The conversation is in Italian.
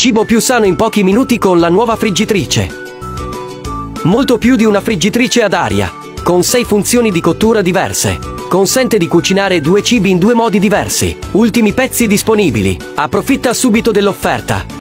Cibo più sano in pochi minuti con la nuova friggitrice. Molto più di una friggitrice ad aria, con 6 funzioni di cottura diverse. Consente di cucinare due cibi in due modi diversi. Ultimi pezzi disponibili. Approfitta subito dell'offerta.